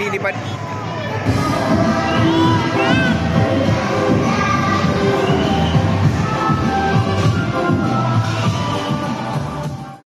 ini